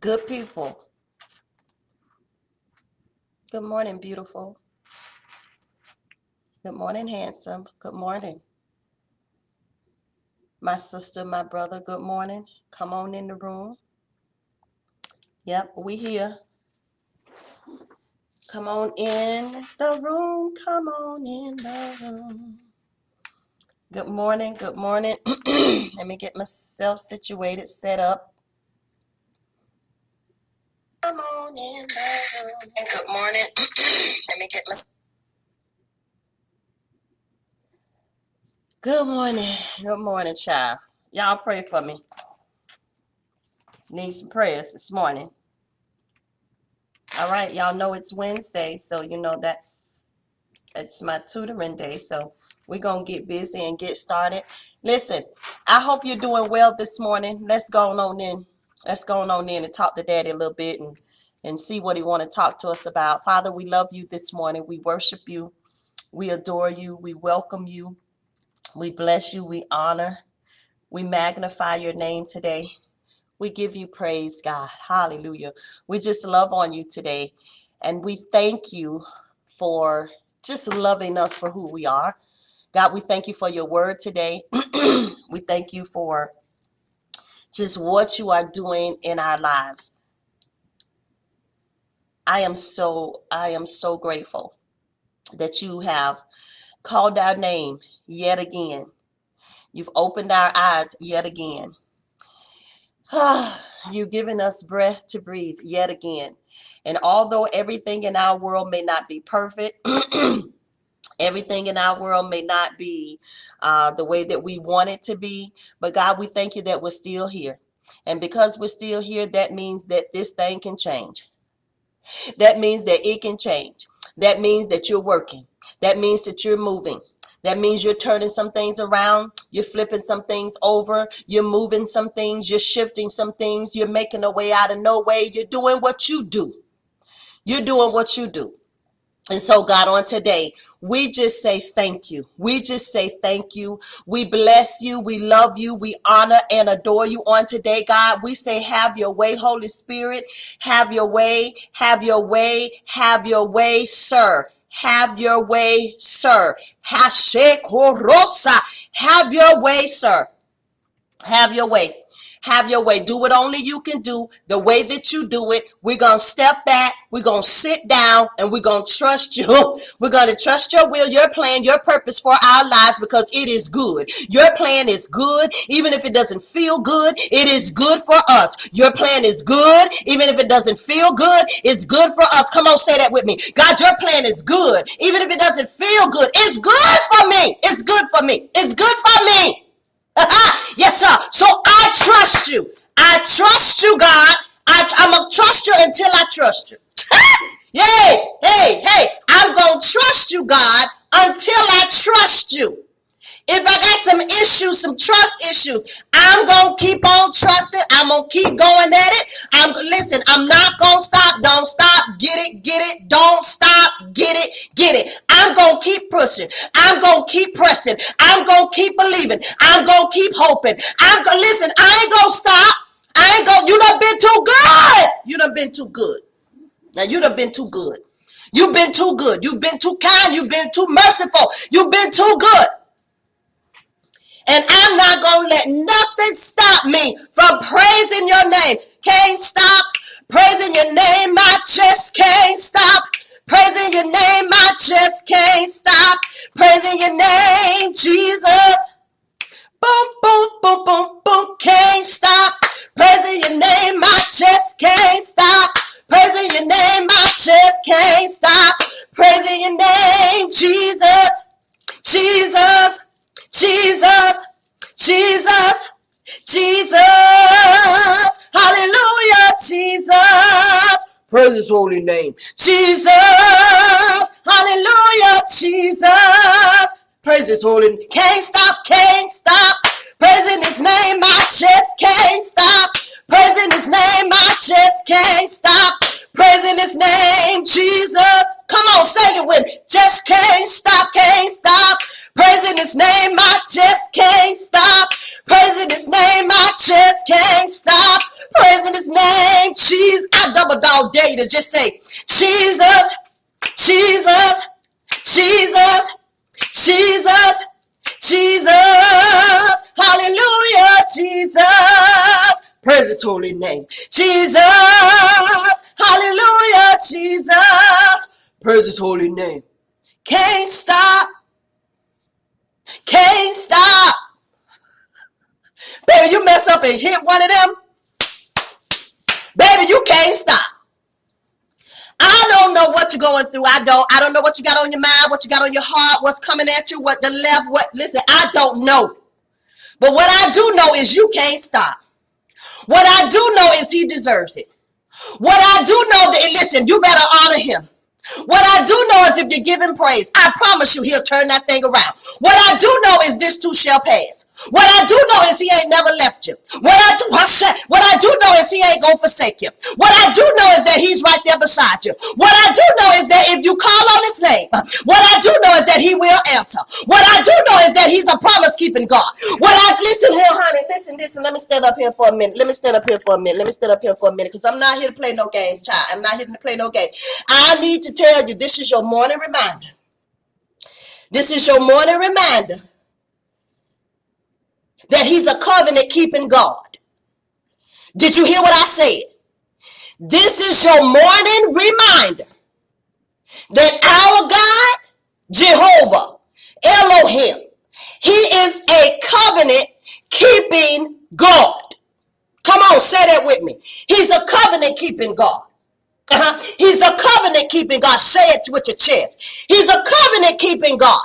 Good people. Good morning, beautiful. Good morning, handsome. Good morning. My sister, my brother, good morning. Come on in the room. Yep, we here. Come on in the room. Come on in the room. Good morning. Good morning. Let me get myself situated, set up. Room. Good morning. Let me get my. Good morning. Good morning, child. Y'all pray for me. Need some prayers this morning. All right, y'all know it's Wednesday, so you know that's it's my tutoring day. So we're gonna get busy and get started. Listen, I hope you're doing well this morning. Let's go on in. Let's go on in and talk to Daddy a little bit and and see what he want to talk to us about. Father, we love you this morning. We worship you. We adore you. We welcome you. We bless you. We honor. We magnify your name today. We give you praise, God. Hallelujah. We just love on you today. And we thank you for just loving us for who we are. God, we thank you for your word today. we thank you for just what you are doing in our lives. I am so I am so grateful that you have called our name yet again. You've opened our eyes yet again. You've given us breath to breathe yet again. And although everything in our world may not be perfect, everything in our world may not be uh, the way that we want it to be, but God, we thank you that we're still here. And because we're still here, that means that this thing can change. That means that it can change. That means that you're working. That means that you're moving. That means you're turning some things around, you're flipping some things over, you're moving some things, you're shifting some things, you're making a way out of no way, you're doing what you do. You're doing what you do. And so, God, on today, we just say thank you. We just say thank you. We bless you. We love you. We honor and adore you on today, God. We say, have your way, Holy Spirit. Have your way. Have your way. Have your way, sir. Have your way, sir. Have your way, sir. Have your way. Have your way. Do what only you can do, the way that you do it. We're going to step back. We're going to sit down and we're going to trust you. We're going to trust your will, your plan, your purpose for our lives because it is good. Your plan is good. Even if it doesn't feel good, it is good for us. Your plan is good. Even if it doesn't feel good, it's good for us. Come on, say that with me. God, your plan is good. Even if it doesn't feel good, it's good for me. It's good for me. It's good for me. yes, sir. So I trust you. I trust you, God. I, I'm going to trust you until I trust you. Yay! Hey, hey, I'm going to trust you, God, until I trust you. If I got some issues, some trust issues, I'm gonna keep on trusting. I'm gonna keep going at it. I'm listen. I'm not gonna stop. Don't stop. Get it. Get it. Don't stop. Get it. Get it. I'm gonna keep pushing. I'm gonna keep pressing. I'm gonna keep believing. I'm gonna keep hoping. I'm gonna listen. I ain't gonna stop. I ain't gonna. You done been too good. You done been too good. Now you done been too good. You've been too good. You've been too kind. You've been too merciful. You've been too good. And I'm not going to let nothing stop me from praising your name. Can't stop praising your name. My chest can't stop praising your name. My chest can't stop praising your name, Jesus. Boom, boom, boom, boom, boom. Can't stop praising your name. My chest can't stop praising your name. My chest can't stop praising your name, Jesus. Jesus. Jesus, Jesus, Jesus, hallelujah, Jesus. Praise his holy name. Jesus, hallelujah, Jesus. Praise his holy name. Can't stop, can't stop. Praising his name, my chest can't stop. Praising his name, my chest can't stop. Praising his name, Jesus. Come on, sing it with me. Just can't stop, can't stop. Praising his name, my chest can't stop. Praising his name, my chest can't stop. Praising his name, Jesus. I double dog dare to just say, Jesus, Jesus, Jesus, Jesus, Jesus. Hallelujah, Jesus. Praise his holy name. Jesus. Hallelujah, Jesus. Praise his holy name. Can't stop. Can't stop. Baby, you mess up and hit one of them. Baby, you can't stop. I don't know what you're going through. I don't. I don't know what you got on your mind, what you got on your heart, what's coming at you, what the left, what listen, I don't know. But what I do know is you can't stop. What I do know is he deserves it. What I do know that listen, you better honor him. What I do know is if you give him praise, I promise you he'll turn that thing around. What I do know is this too shall pass. What I do know is he ain't never left you. What I do, what I do know is he ain't gonna forsake you. What I do know is that he's right there beside you. What I do know is that if you call on his name, what I do know is that he will answer. What I do know is that he's a promise keeping God. What I listen here, honey, listen, listen. Let me stand up here for a minute. Let me stand up here for a minute. Let me stand up here for a minute because I'm not here to play no games, child. I'm not here to play no games. I need to tell you this is your morning reminder. This is your morning reminder that he's a covenant keeping God. Did you hear what I said? This is your morning reminder that our God, Jehovah, Elohim, he is a covenant keeping God. Come on, say that with me. He's a covenant keeping God. Uh-huh. He's a covenant keeping God. Say it with your chest. He's a covenant keeping God.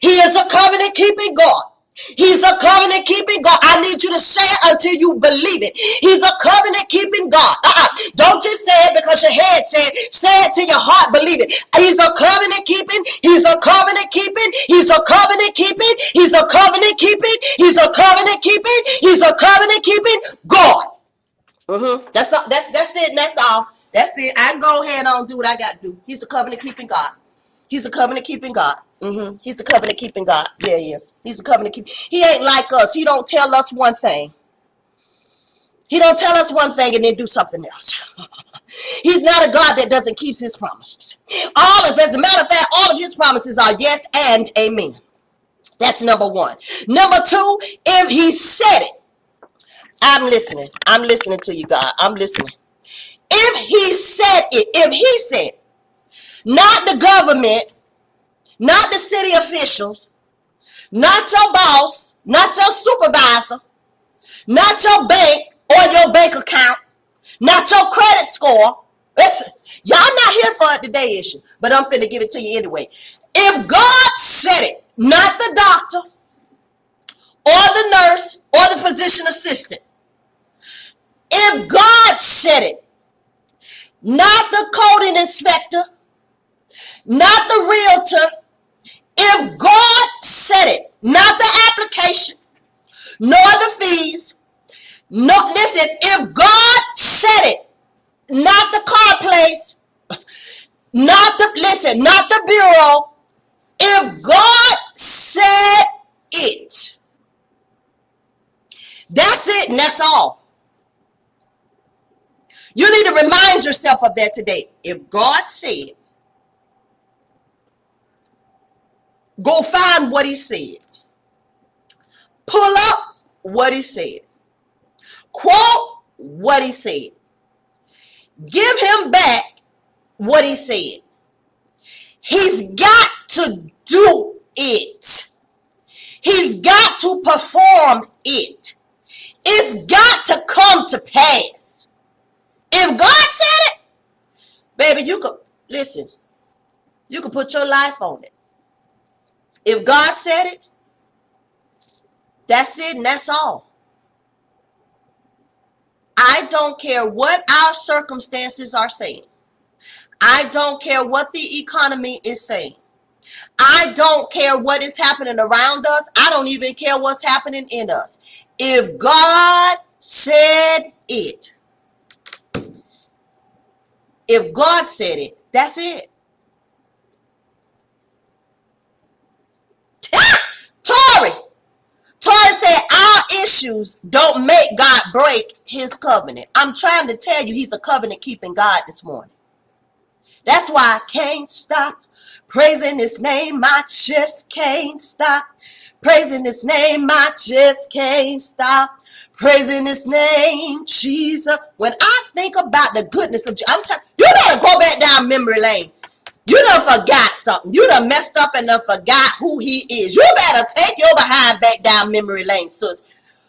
He is a covenant keeping God. He's a covenant keeping God. I need you to say it until you believe it. He's a covenant keeping God. Uh-uh. Don't just say it because your head said. Say it to your heart. Believe it. He's a covenant keeping. He's a covenant keeping. He's a covenant keeping. He's a covenant keeping. He's a covenant keeping. He's a covenant keeping God. Mm-hmm. That's all. That's that's it. that's all. That's it. I go ahead and do what I got to do. He's a covenant keeping God. He's a covenant keeping God. Mm-hmm. He's a covenant keeping God. Yeah, he is. He's a covenant keeping. He ain't like us. He don't tell us one thing. He don't tell us one thing and then do something else. He's not a God that doesn't keep his promises. All of, as a matter of fact, all of his promises are yes and amen. That's number one. Number two, if he said it, I'm listening. I'm listening to you, God. I'm listening. If he said it, if he said, not the government, not the city officials, not your boss, not your supervisor, not your bank or your bank account, not your credit score. Listen, y'all not here for it today issue, but I'm finna give it to you anyway. If God said it, not the doctor or the nurse or the physician assistant, if God said it, not the coding inspector, not the realtor, if God said it, not the application, nor the fees, no, listen, if God said it, not the car place, not the, listen, not the bureau, if God said it, that's it and that's all. You need to remind yourself of that today. If God said, Go find what he said. Pull up what he said. Quote what he said. Give him back what he said. He's got to do it. He's got to perform it. It's got to come to pass. If God said it, baby, you could listen. You could put your life on it. If God said it, that's it and that's all. I don't care what our circumstances are saying. I don't care what the economy is saying. I don't care what is happening around us. I don't even care what's happening in us. If God said it, if God said it, that's it. Tori! Tori said, Our issues don't make God break his covenant. I'm trying to tell you, he's a covenant keeping God this morning. That's why I can't stop praising his name. I just can't stop praising his name. I just can't stop praising his name, Jesus. When I think about the goodness of, I'm telling you, better go back down memory lane. You done forgot something. You done messed up and done forgot who he is. You better take your behind back down memory lane, sis.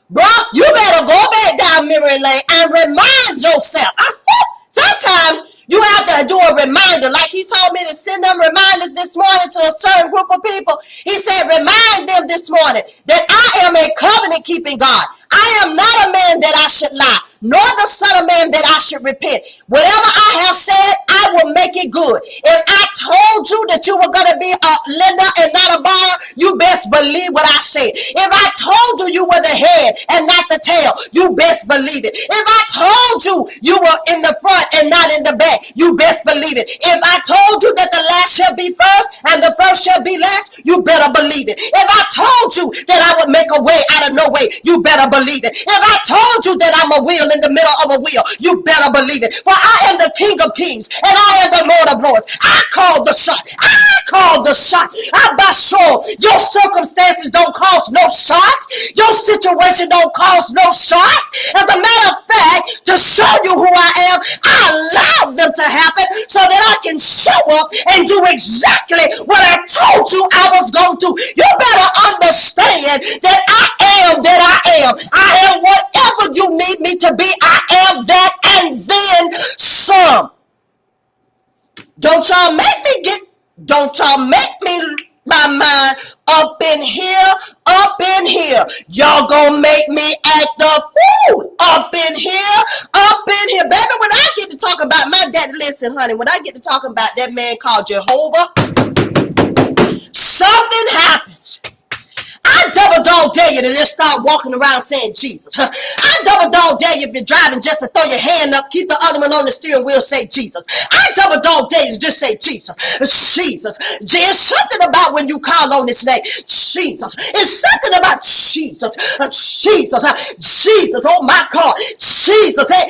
Bro, you better go back down memory lane and remind yourself. Sometimes you have to do a reminder, like he told me to send them reminders this morning to a certain group of people. He said, remind them this morning that I am a covenant keeping God. I am not a man that I should lie, nor the son of man that I should repent. Whatever I have said, I will make it good. If I told you that you were going to be a lender and not a you best believe what I said. If I told you you were the head and not the tail, you best believe it. If I told you you were in the front and not in the back, you best believe it. If I told you that the last shall be first and the first shall be last, you better believe it. If I told you that I would make a way out of no way, you better believe it. If I told you that I'm a wheel in the middle of a wheel, you better believe it. For I am the King of Kings and I am the Lord of Lords. I call the shot. I call the shot. I by sure your circumstances don't cause no shots. Your situation don't cause no shots. As a matter of fact, to show you who I am, I allowed them to happen so that I can show up and do exactly what I told you I was going to. You better understand that I am that I am. I am whatever you need me to be. I am that and then some. Don't y'all make me get, don't y'all make me my mind up in here, up in here. Y'all gonna make me act the fool up in here, up in here. Baby, when I get to talk about my daddy, listen, honey, when I get to talking about that man called Jehovah, something happens. I double dog dare you to just start walking around saying Jesus. I double dog dare you if you're driving just to throw your hand up, keep the other one on the steering wheel, say Jesus. I double dog dare you to just say Jesus. Jesus. There's something about when you call on this name. Jesus. It's something about Jesus. Jesus. Jesus. Oh my God. Jesus. Hey,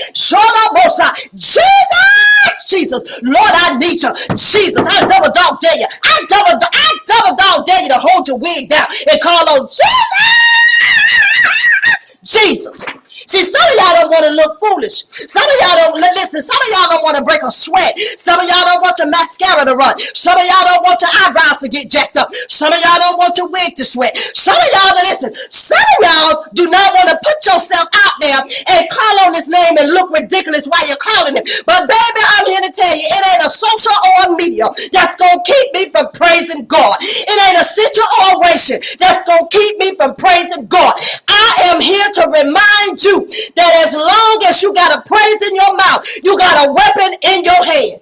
Jesus. Jesus. Lord, I need you. Jesus. I double dog dare you. I double, I double dog dare you to hold your wig down and call on Jesus! Jesus. See, some of y'all don't want to look foolish. Some of y'all don't listen. Some of y'all don't want to break a sweat. Some of y'all don't want your mascara to run. Some of y'all don't want your eyebrows to get jacked up. Some of y'all don't want your wig to sweat. Some of y'all, listen. Some of y'all do not want to put yourself out there and call on his name and look ridiculous while you're calling him. But baby, I'm here to tell you, it ain't a social or a media that's gonna keep me from praising God. It ain't a situation that's gonna keep me from praising God. I am here to remind you that as long as you got a praise in your mouth, you got a weapon in your hand.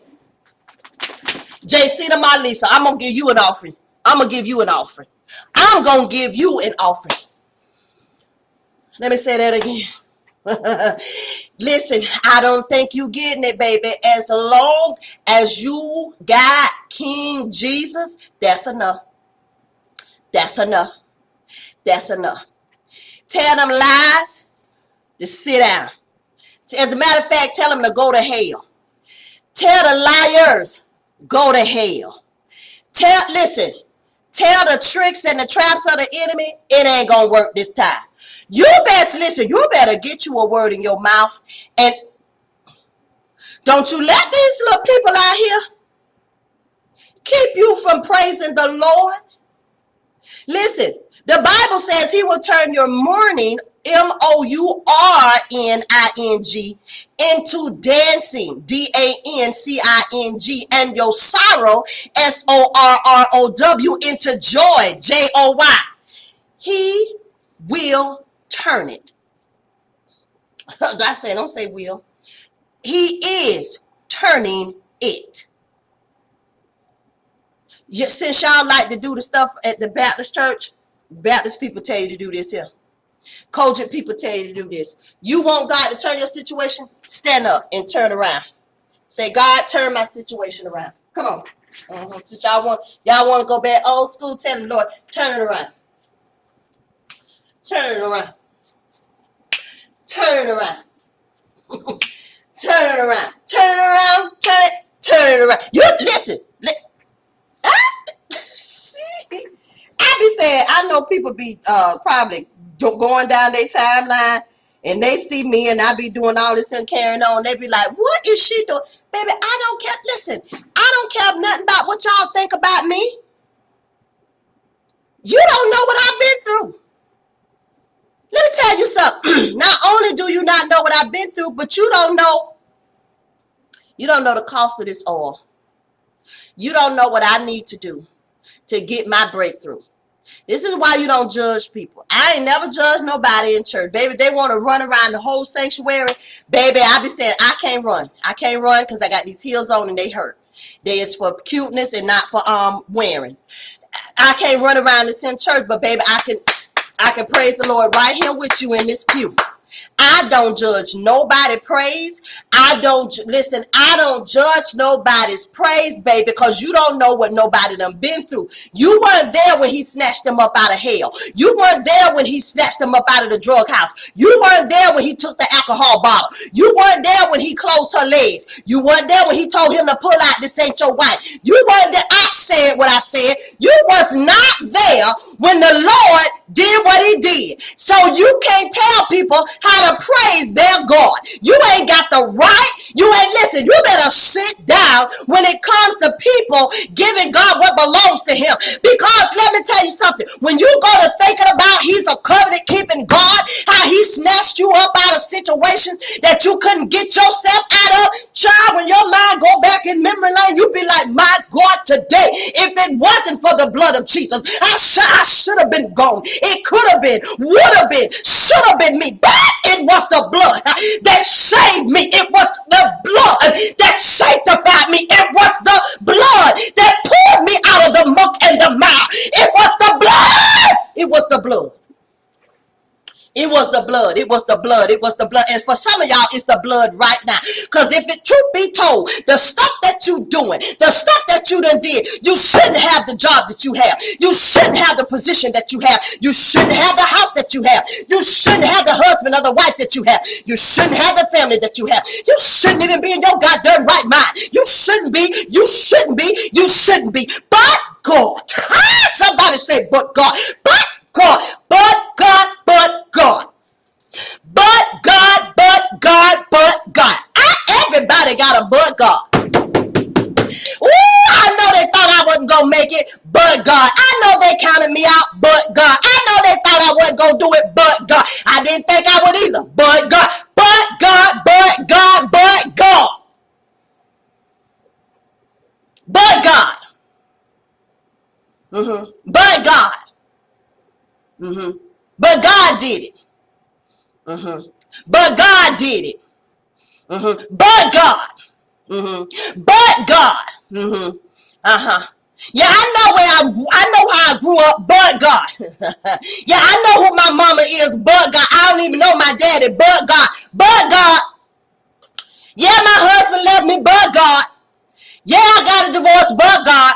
JC to my Lisa, I'm gonna give you an offering. I'm gonna give you an offering. I'm gonna give you an offering. Let me say that again. Listen, I don't think you getting it, baby. As long as you got King Jesus, that's enough. That's enough. That's enough. Tell them lies to sit down. As a matter of fact, tell them to go to hell. Tell the liars, go to hell. Tell, listen, tell the tricks and the traps of the enemy, it ain't gonna work this time. You best listen, you better get you a word in your mouth and don't you let these little people out here keep you from praising the Lord. Listen, the Bible says he will turn your mourning M O U R N I N G into dancing, D A N C I N G, and your sorrow, S O R R O W, into joy, J O Y. He will turn it. I said, don't say will. He is turning it. Since y'all like to do the stuff at the Baptist church, Baptist people tell you to do this here. COGIC people tell you to do this. You want God to turn your situation? Stand up and turn around. Say, God, turn my situation around. Come on. Uh-huh. Since y'all want y'all want to go back old school, tell the Lord, turn it around. Turn it around. turn it around. turn it around. Turn it around. Turn it. Turn it around. You listen. Li- see, I be saying I know people be uh probably going down their timeline and they see me and I be doing all this and carrying on. They be like, "What is she doing, baby? I don't care. Listen, I don't care nothing about what y'all think about me. You don't know what I've been through." Let me tell you something. not only do you not know what I've been through, but you don't know you don't know the cost of this oil. You don't know what I need to do to get my breakthrough. This is why you don't judge people. I ain't never judged nobody in church. Baby, they want to run around the whole sanctuary. Baby, I be saying, I can't run. I can't run because I got these heels on and they hurt. They is for cuteness and not for um wearing. I can't run around this in church, but baby, I can I can praise the Lord right here with you in this pew. I don't judge nobody praise. I don't listen. I don't judge nobody's praise, baby, because you don't know what nobody done been through. You weren't there when he snatched them up out of hell. You weren't there when he snatched them up out of the drug house. You weren't there when he took the alcohol bottle. You weren't there when he closed her legs. You weren't there when he told him to pull out this ain't your wife. You weren't there. I said what I said. You was not there when the Lord did what he did. So you can't tell people how to praise their God. You ain't got the right. You ain't listen. You better sit down when it comes to people giving God what belongs to him. Because let me tell you something. When you go to thinking about he's a covenant keeping God, how he snatched you up out of situations that you couldn't get yourself out of, child, when your mind go back in memory lane, you'd be like, my God, today, if it wasn't for the blood of Jesus, I, sh- I should have been gone. It could have been, would have been, should have been me, but it was the blood that saved me. It was the blood that sanctified me. It was the blood that pulled me out of the muck and the mire. It was the blood. It was the blood. It was the blood. It was the blood. It was the blood. And for some of y'all, it's the blood right now. Because if it truth be told, the stuff that you doing, the stuff that you done did, you shouldn't have the job that you have. You shouldn't have the position that you have. You shouldn't have the house that you have. You shouldn't have the husband or the wife that you have. You shouldn't have the family that you have. You shouldn't even be in your goddamn right mind. You shouldn't be. You shouldn't be. You shouldn't be. But God. Somebody say, but God. But God. But God. But God. But God, but God, but God. I, everybody got a but God. Ooh, I know they thought I wasn't gonna make it, but God. I know they counted me out, but God. I know they thought I wasn't gonna do it, but God. I didn't think I would either, but God. But God, but God, but God. But God. hmm But God. hmm But God did it. Hmm But God did it. hmm But God. hmm But God. hmm Uh-huh. Yeah, I know where I I know how I grew up, but God. yeah, I know who my mama is, but God. I don't even know my daddy, but God. But God. Yeah, my husband left me, but God. Yeah, I got a divorce, but God.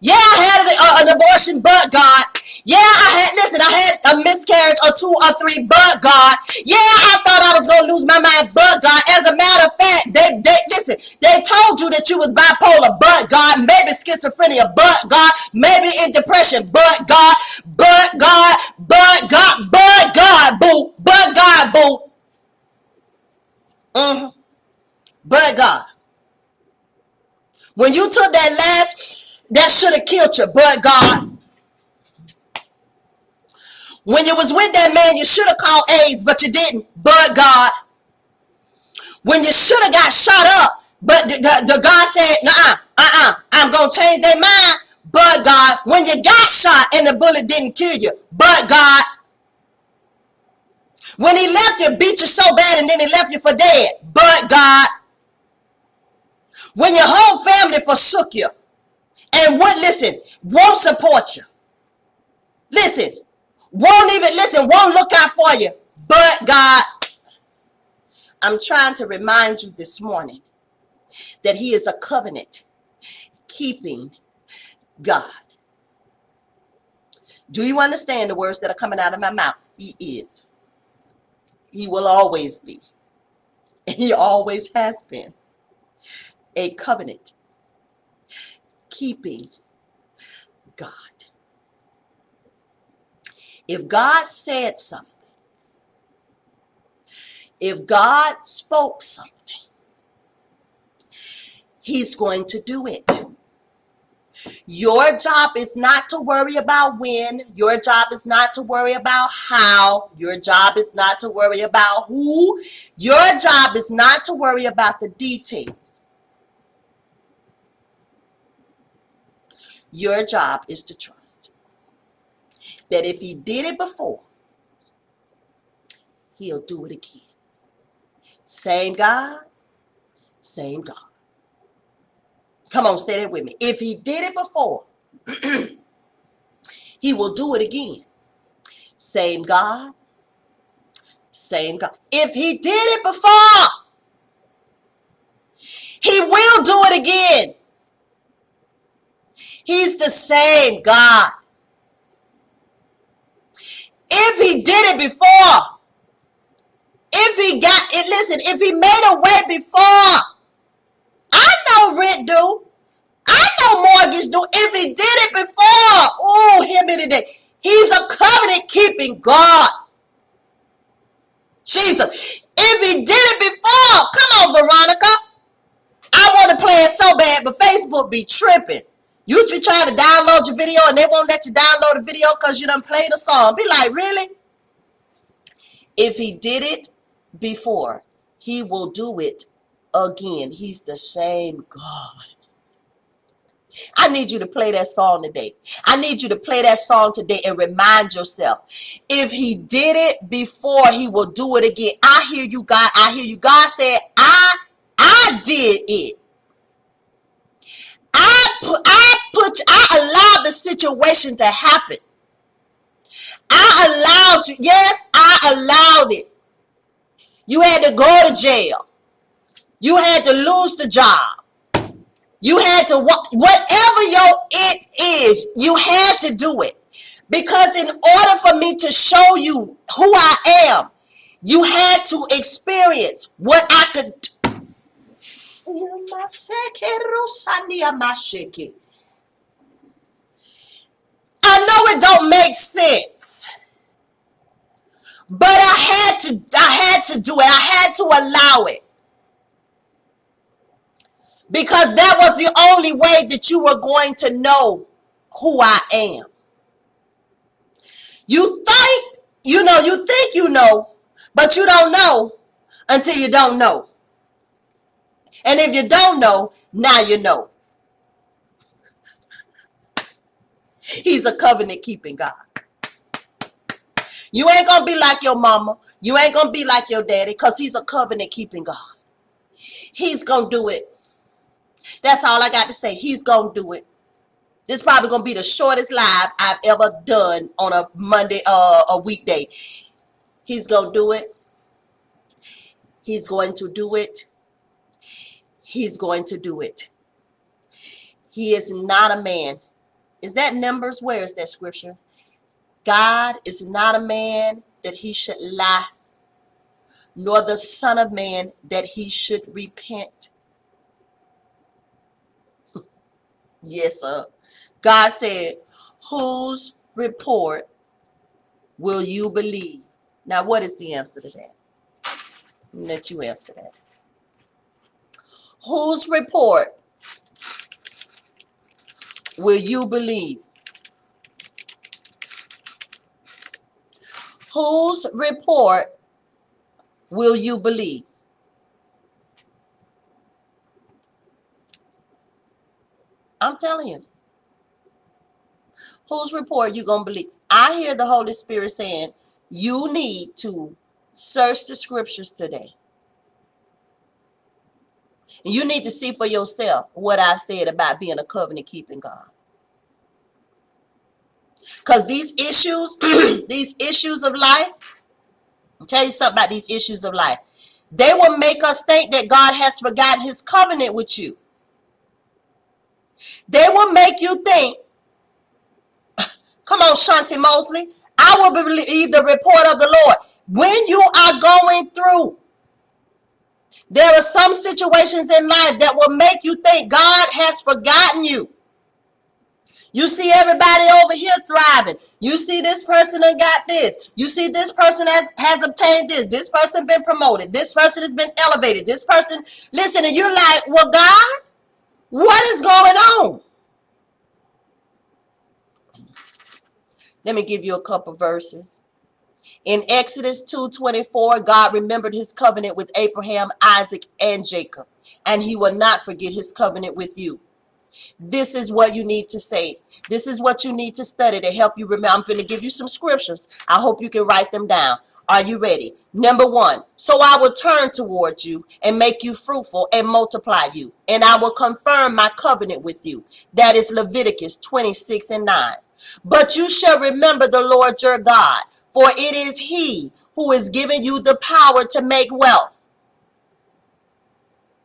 Yeah, I had a, uh, an abortion, but God. Yeah, I had, listen, I had a miscarriage or two or three, but God. Yeah, I thought I was going to lose my mind, but God. As a matter of fact, they, they, listen, they told you that you was bipolar, but God. Maybe schizophrenia, but God. Maybe in depression, but God. But God. But God. But God, boo. But God, boo. hmm But God. When you took that last, that should have killed you, but God. When you was with that man, you should have called AIDS, but you didn't. But God. When you should have got shot up, but the, the, the God said, uh-uh, uh-uh, I'm going to change their mind. But God, when you got shot and the bullet didn't kill you, but God, when he left you, beat you so bad and then he left you for dead, but God, when your whole family forsook you and would listen, won't support you, listen, won't even listen, won't look out for you, but God, I'm trying to remind you this morning that he is a covenant keeping God. Do you understand the words that are coming out of my mouth? He is. He will always be. And he always has been a covenant keeping God. If God said something, if God spoke something, He's going to do it. Your job is not to worry about when. Your job is not to worry about how. Your job is not to worry about who. Your job is not to worry about the details. Your job is to trust that if he did it before, he'll do it again. Same God, same God. Come on, say that with me. If he did it before, he will do it again. Same God, same God. If he did it before, he will do it again. He's the same God. If he did it before, if he got it, listen, if he made a way before, I know rent due. I know mortgage due. If he did it before, oh, him in the day. He's a covenant keeping God. Jesus. If he did it before, come on, Veronica. I want to play it so bad, but Facebook be tripping. You be trying to download your video and they won't let you download the video because you done played a song. Be like, really? If he did it before, he will do it again. He's the same God. I need you to play that song today. I need you to play that song today and remind yourself. If he did it before, he will do it again. I hear you, God. I hear you. God said, I I did it. I put I put I allowed the situation to happen. I allowed you. Yes, I allowed it. You had to go to jail. You had to lose the job. You had to whatever your it is, you had to do it. Because in order for me to show you who I am, you had to experience what I could I know it don't make sense. But I had to I had to do it. I had to allow it. Because that was the only way that you were going to know who I am. You think, you know, you think you know, but you don't know until you don't know. And if you don't know, now you know. He's a covenant keeping God. You ain't going to be like your mama. You ain't going to be like your daddy because he's a covenant keeping God. He's going to do it. That's all I got to say. He's going to do it. This is probably going to be the shortest live I've ever done on a Monday, uh, a weekday. He's going to do it. He's going to do it. He's going to do it. He is not a man. Is that Numbers? Where is that scripture? God is not a man that he should lie, nor the Son of Man that he should repent. yes, sir. God said, Whose report will you believe? Now, what is the answer to that? Let you answer that whose report will you believe? Whose report will you believe? I'm telling you. Whose report you to believe? I hear the Holy Spirit saying you need to search the scriptures today. You need to see for yourself what I said about being a covenant keeping God. Because these issues, these issues of life, I'll tell you something about these issues of life. They will make us think that God has forgotten his covenant with you. They will make you think, come on, Shanti Mosley, I will believe the report of the Lord. when you are going through. There are some situations in life that will make you think God has forgotten you. You see everybody over here thriving. You see this person and got this. You see this person has, has obtained this. This person been promoted. This person has been elevated. This person, listen, and you're like, well, God, what is going on? Let me give you a couple verses. In Exodus 2:24, God remembered his covenant with Abraham, Isaac, and Jacob, and he will not forget his covenant with you. This is what you need to say. This is what you need to study to help you remember. I'm going to give you some scriptures. I hope you can write them down. Are you ready? Number one, so I will turn towards you and make you fruitful and multiply you, and I will confirm my covenant with you. That is Leviticus 26 and 9. But you shall remember the Lord your God, for it is he who is giving you the power to make wealth.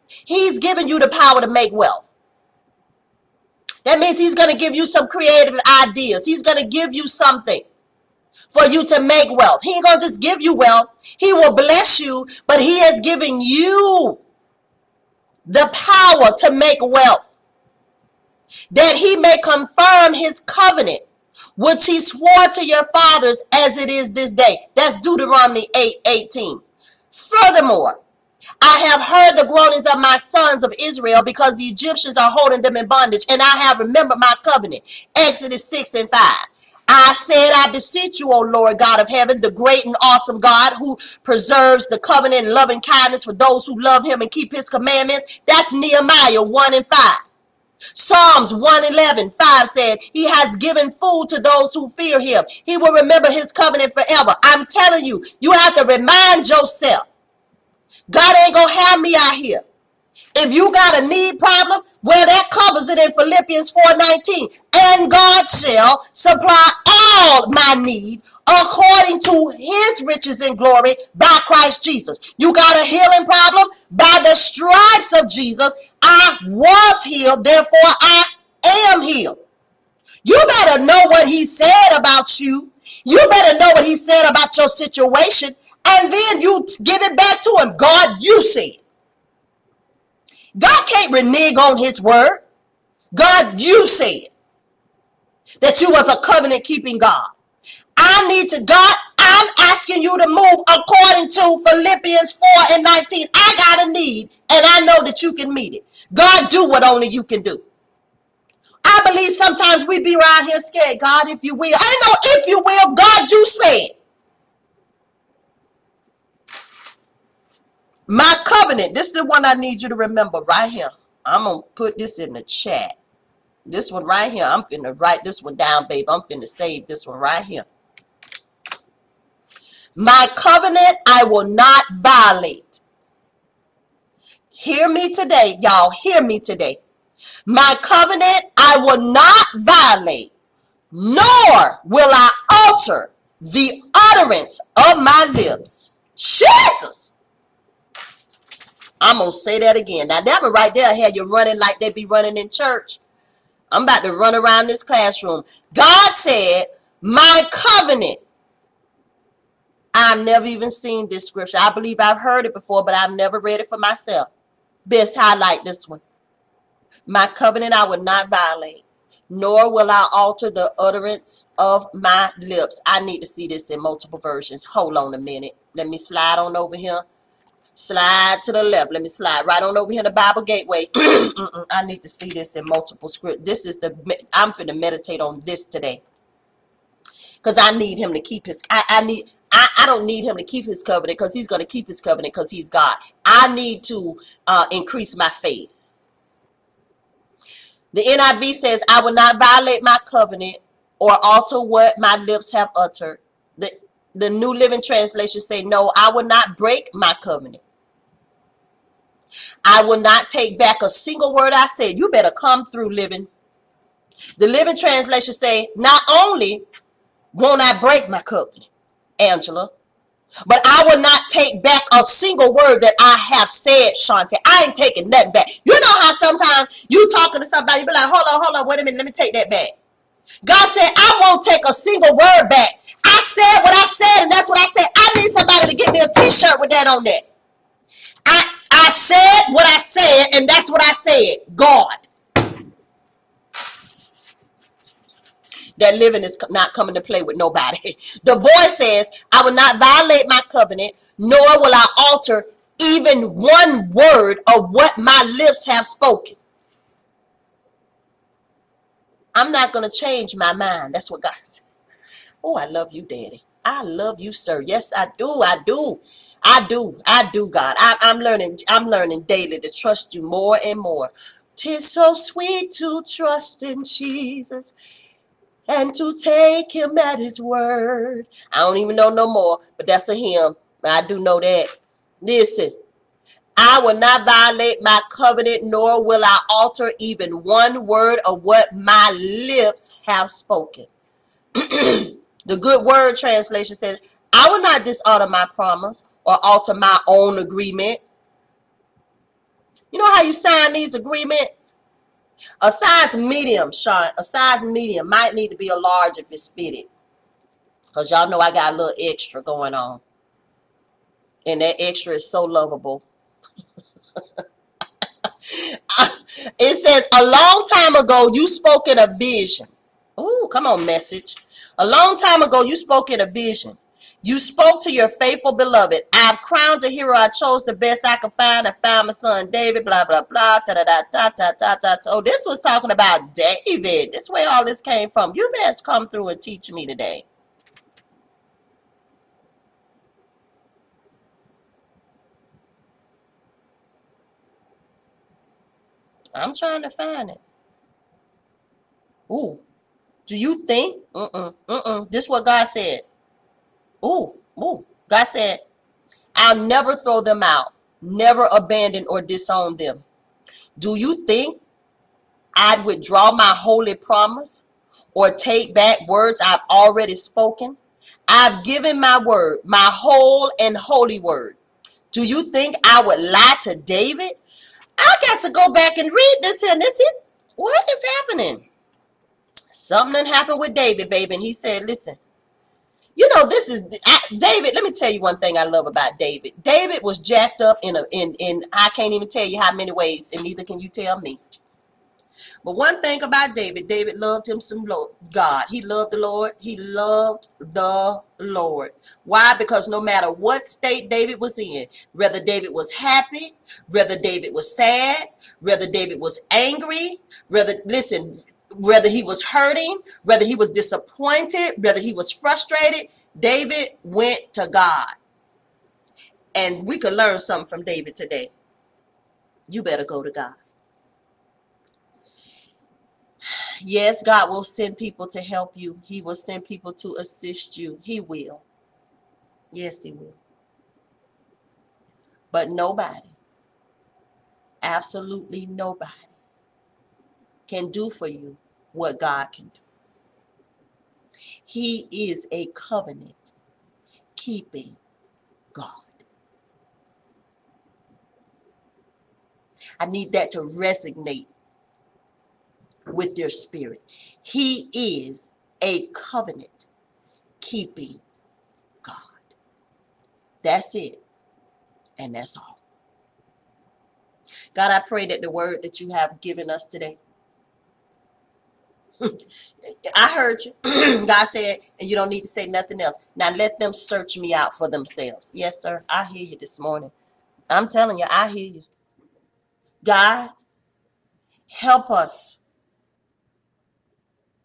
He's giving you the power to make wealth. That means he's going to give you some creative ideas. He's going to give you something for you to make wealth. He ain't going to just give you wealth. He will bless you, but he has given you the power to make wealth. That he may confirm his covenant, which he swore to your fathers as it is this day. That's Deuteronomy 8 18. Furthermore, I have heard the groanings of my sons of Israel because the Egyptians are holding them in bondage, and I have remembered my covenant. Exodus 6 and 5. I said, I beseech you, O Lord God of heaven, the great and awesome God who preserves the covenant and loving kindness for those who love him and keep his commandments. That's Nehemiah 1 and 5. Psalms 111, 5 said, He has given food to those who fear him. He will remember his covenant forever. I'm telling you, you have to remind yourself God ain't gonna have me out here. If you got a need problem, well, that covers it in Philippians 4:19. And God shall supply all my need according to his riches and glory by Christ Jesus. You got a healing problem? By the stripes of Jesus, I was healed, therefore I am healed. You better know what he said about you. You better know what he said about your situation and then you give it back to him. God, you see. God can't renege on his word. God, you said that you was a covenant keeping God. I need to, God, I'm asking you to move according to Philippians 4 and 19. I got a need and I know that you can meet it. God, do what only you can do. I believe sometimes we be around here scared. God, if you will. I know if you will. God, you said. My covenant. This is the one I need you to remember right here. I'm going to put this in the chat. This one right here. I'm going to write this one down, babe. I'm to save this one right here. My covenant I will not violate. Hear me today, y'all. Hear me today. My covenant I will not violate, nor will I alter the utterance of my lips. Jesus! I'm gonna say that again. Now that one right there had you running like they be running in church. I'm about to run around this classroom. God said, My covenant. I've never even seen this scripture. I believe I've heard it before, but I've never read it for myself. Best highlight this one. My covenant I will not violate, nor will I alter the utterance of my lips. I need to see this in multiple versions. Hold on a minute. Let me slide on over here Slide to the left. Let me slide right on over here in the Bible Gateway. I need to see this in multiple script. This is the, I'm going to meditate on this today. Because I need him to keep his, I, I need, I, I don't need him to keep his covenant because he's going to keep his covenant because he's God. I need to uh, increase my faith. The NIV says, I will not violate my covenant or alter what my lips have uttered. The, the New Living Translation say, no, I will not break my covenant. I will not take back a single word I said. You better come through living. The living translation say, not only won't I break my covenant, Angela, but I will not take back a single word that I have said, Shante. I ain't taking nothing back. You know how sometimes you talking to somebody, you be like, hold on, hold on, wait a minute, let me take that back. God said, I won't take a single word back. I said what I said, and that's what I said. I need somebody to get me a t-shirt with that on there. I, I said what I said, and that's what I said. God. That living is not coming to play with nobody. The voice says, I will not violate my covenant, nor will I alter even one word of what my lips have spoken. I'm not going to change my mind. That's what God said. Oh, I love you, Daddy. I love you, sir. Yes, I do. I do. I do. I do, God. I, I'm learning. I'm learning daily to trust you more and more. Tis so sweet to trust in Jesus and to take him at his word. I don't even know no more, but that's a hymn. I do know that. Listen, I will not violate my covenant, nor will I alter even one word of what my lips have spoken. the good word translation says, I will not dishonor my promise or alter my own agreement. You know how you sign these agreements? A size medium, Sean, a size medium might need to be a large if it's fitted. Because y'all know I got a little extra going on. And that extra is so lovable. it says, a long time ago, you spoke in a vision. Oh, come on, message. A long time ago, you spoke in a vision. You spoke to your faithful beloved. I've crowned the hero. I chose the best I could find. I found my son David, blah, blah, blah, ta, da, da, ta, ta, ta, ta. Oh, this was talking about David. This where all this came from. You best come through and teach me today. I'm trying to find it. Ooh. Do you think? Mm-mm. Mm-mm. This is what God said. Ooh. Ooh. God said, I'll never throw them out. Never abandon or disown them. Do you think I'd withdraw my holy promise or take back words I've already spoken? I've given my word, my whole and holy word. Do you think I would lie to David I got to go back and read this and this is what is happening? Something happened with David, baby, and he said, "Listen, you know this is I, David. Let me tell you one thing I love about David. David was jacked up in a in in I can't even tell you how many ways, and neither can you tell me. But one thing about David, David loved him some Lord, God. He loved the Lord. He loved the Lord. Why? Because no matter what state David was in, whether David was happy, whether David was sad, whether David was angry, whether, listen, whether he was hurting, whether he was disappointed, whether he was frustrated, David went to God. And we could learn something from David today. You better go to God. Yes, God will send people to help you. He will send people to assist you. He will. Yes, he will. But nobody, absolutely nobody, can do for you what God can do. He is a covenant keeping God. I need that to resonate with their spirit. He is a covenant keeping God. That's it. And that's all. God, I pray that the word that you have given us today. I heard you. God said, and you don't need to say nothing else. Now let them search me out for themselves. Yes, sir. I hear you this morning. I'm telling you, I hear you. God, help us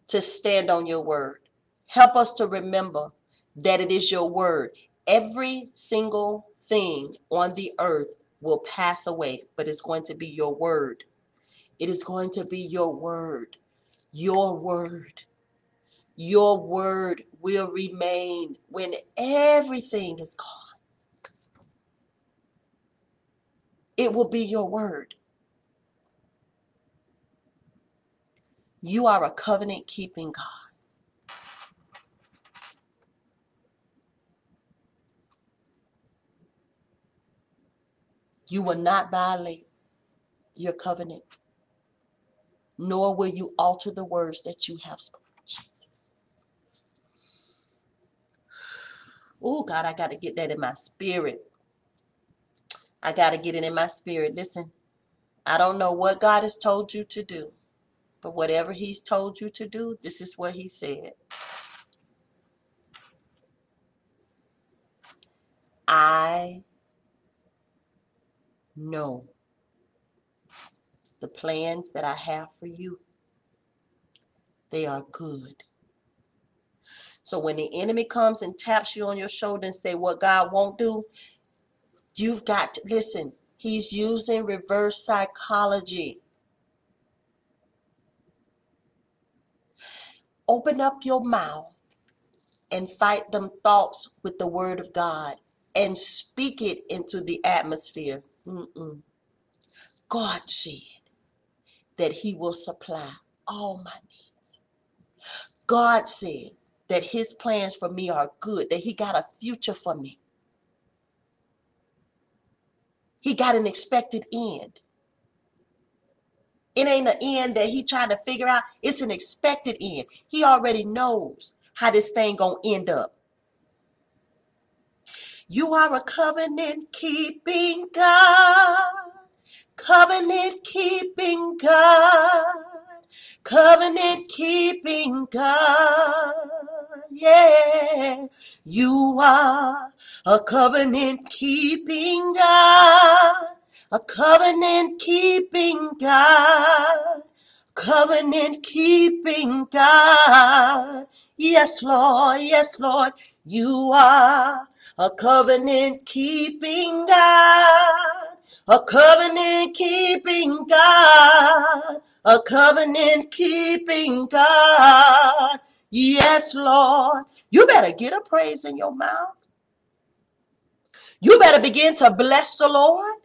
to stand on your word. Help us to remember that it is your word. Every single thing on the earth will pass away, but it's going to be your word. It is going to be your word. Your word. Your word will remain when everything is gone. It will be your word. You are a covenant keeping God. You will not violate your covenant, nor will you alter the words that you have spoken. Jesus. Oh, God, I got to get that in my spirit. I got to get it in my spirit. Listen, I don't know what God has told you to do, but whatever He's told you to do, this is what He said. I know the plans that I have for you. They are good. So when the enemy comes and taps you on your shoulder and say what God won't do, you've got to listen. He's using reverse psychology. Open up your mouth and fight them thoughts with the word of God and speak it into the atmosphere. Mm-mm. God said that he will supply all my needs. God said that his plans for me are good, that he got a future for me. He got an expected end. It ain't an end that he trying to figure out. It's an expected end. He already knows how this thing gonna end up. You are a covenant keeping God. Covenant keeping God. Covenant keeping God. Yeah. You are a covenant keeping God. A covenant keeping God. Covenant keeping God. Yes, Lord. Yes, Lord. You are a covenant keeping God, a covenant keeping God, a covenant keeping God. Yes, Lord. You better get a praise in your mouth. You better begin to bless the Lord.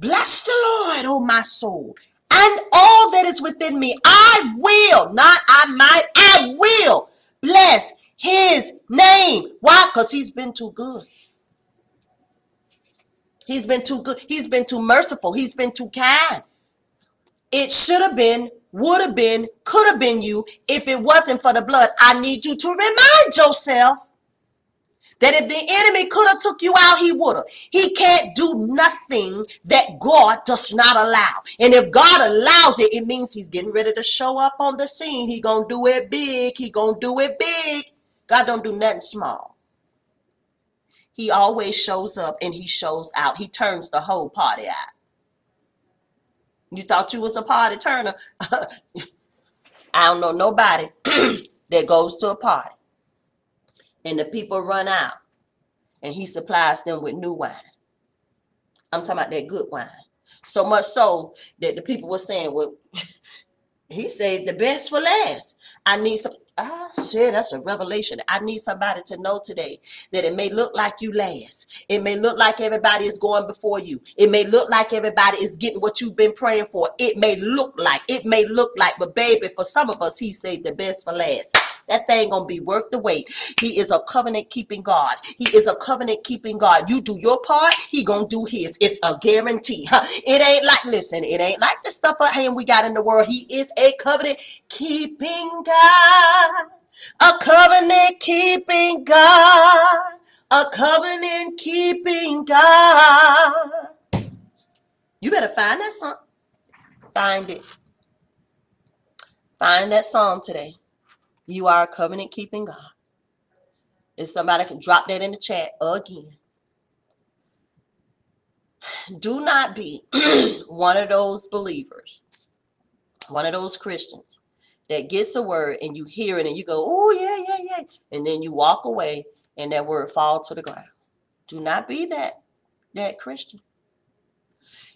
Bless the Lord, oh my soul, and all that is within me. I will, not I might, I will bless his name. Why? Because he's been too good. He's been too good. He's been too merciful. He's been too kind. It should have been, would have been, could have been you if it wasn't for the blood. I need you to remind yourself that if the enemy could have took you out, he would have. He can't do nothing that God does not allow. And if God allows it, it means he's getting ready to show up on the scene. He gonna do it big. He gonna do it big. God don't do nothing small. He always shows up and he shows out. He turns the whole party out. You thought you was a party turner. I don't know nobody that goes to a party and the people run out and he supplies them with new wine. I'm talking about that good wine. So much so that the people were saying, well, he saved the best for last. I need some. Ah, shit, that's a revelation. I need somebody to know today that it may look like you last. It may look like everybody is going before you. It may look like everybody is getting what you've been praying for. It may look like, it may look like, but baby, for some of us, he saved the best for last. That thing gonna be worth the wait. He is a covenant keeping God. He is a covenant keeping God. You do your part, he gonna do his. It's a guarantee. It ain't like, listen, it ain't like the stuff at hand we got in the world. He is a covenant keeping God. A covenant keeping God. A covenant keeping God. You better find that song. Find it. Find that song today. You are a covenant keeping God. If somebody can drop that in the chat again. Do not be one of those believers, one of those Christians that gets a word and you hear it and you go, oh, yeah, yeah, yeah. And then you walk away and that word fall to the ground. Do not be that, that Christian.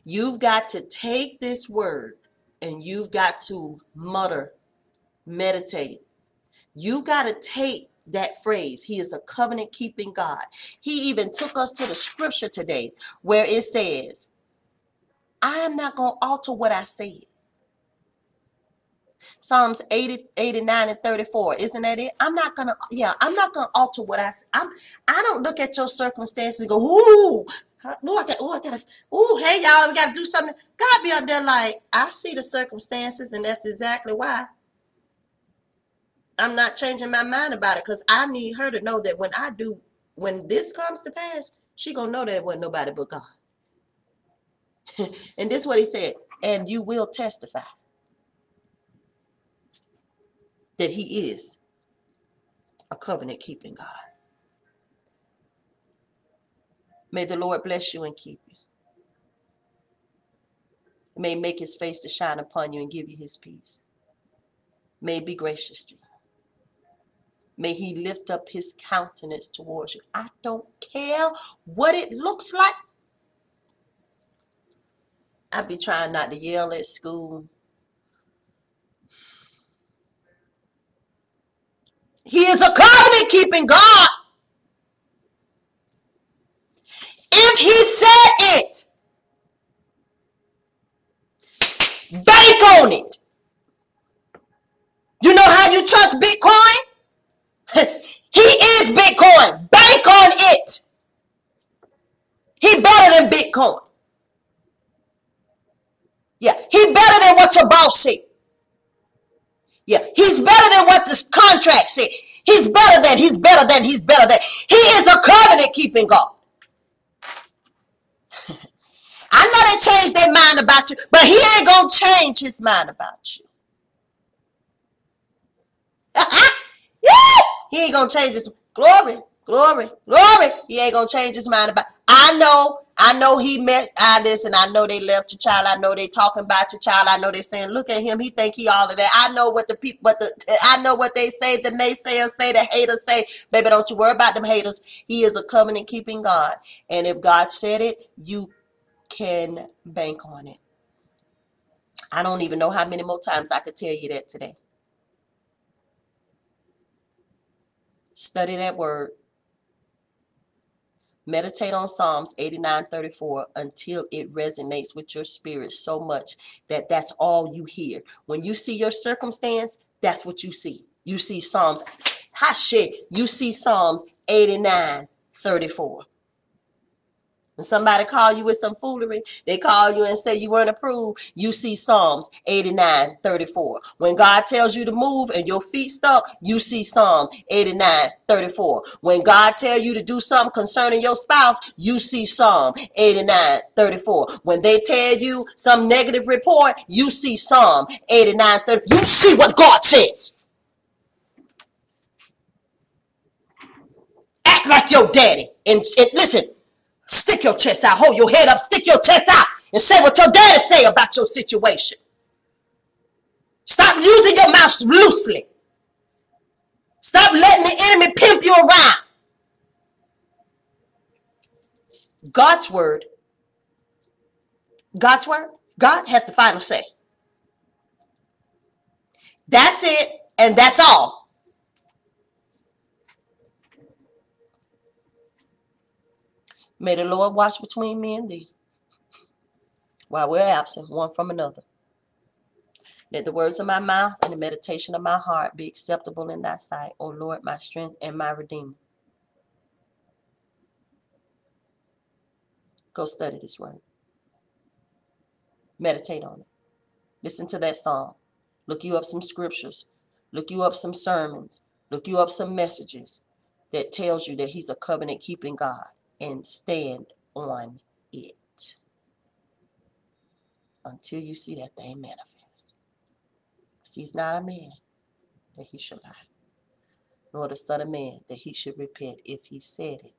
You've got to take this word and you've got to mutter, meditate. You've got to take that phrase. He is a covenant keeping God. He even took us to the scripture today where it says, I am not going to alter what I said. Psalms 80, 89 and 34. Isn't that it? I'm not gonna, yeah, I'm not gonna alter what I I'm I don't look at your circumstances and go, ooh, oh, I got, oh, I gotta, ooh, hey y'all, we gotta do something. God be out there like, I see the circumstances, and that's exactly why. I'm not changing my mind about it because I need her to know that when I do, when this comes to pass, she gonna know that it wasn't nobody but God. and this is what he said, and you will testify that he is a covenant keeping God. May the Lord bless you and keep you. May make his face to shine upon you and give you his peace. May be gracious to you. May he lift up his countenance towards you. I don't care what it looks like. I be trying not to yell at school. He is a covenant keeping God. If he said it, bank on it. You know how you trust Bitcoin? he is Bitcoin. Bank on it. He better than Bitcoin. Yeah, he better than what your boss said. Yeah, he's better than what this contract said. He's better than, he's better than, he's better than. He is a covenant keeping God. I know they changed their mind about you, but he ain't gonna change his mind about you. yeah, he ain't gonna change his glory, glory, glory. He ain't gonna change his mind about. I know, I know he met Alice, and I know they left your child. I know they talking about your child. I know they saying, look at him. He think he all of that. I know what the people, what the, I know what they say. The naysayers say, the haters say. Baby, don't you worry about them haters. He is a covenant keeping God, and if God said it, you can bank on it. I don't even know how many more times I could tell you that today. Study that word. Meditate on Psalms 89 34 until it resonates with your spirit so much that that's all you hear. When you see your circumstance, that's what you see. You see Psalms, ha shit, you see Psalms 89 34. When somebody call you with some foolery, they call you and say you weren't approved, you see Psalms 89, 34. When God tells you to move and your feet stuck, you see Psalm 89, 34. When God tell you to do something concerning your spouse, you see Psalm 89, 34. When they tell you some negative report, you see Psalm 89, 34. You see what God says. Act like your daddy. And, and listen, Stick your chest out. Hold your head up. Stick your chest out and say what your daddy say about your situation. Stop using your mouth loosely. Stop letting the enemy pimp you around. God's word. God's word. God has the final say. That's it, and that's all. May the Lord watch between me and thee while we're absent one from another. Let the words of my mouth and the meditation of my heart be acceptable in thy sight, O Lord, my strength and my redeemer. Go study this word. Meditate on it. Listen to that song. Look you up some scriptures. Look you up some sermons. Look you up some messages that tells you that he's a covenant keeping God and stand on it until you see that thing manifest. See, he's not a man that he should lie, nor the son of man that he should repent. If he said it,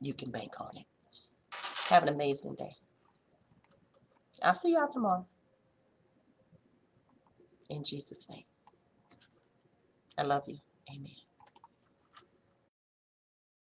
you can bank on it. Have an amazing day. I'll see y'all tomorrow. In Jesus' name. I love you. Amen.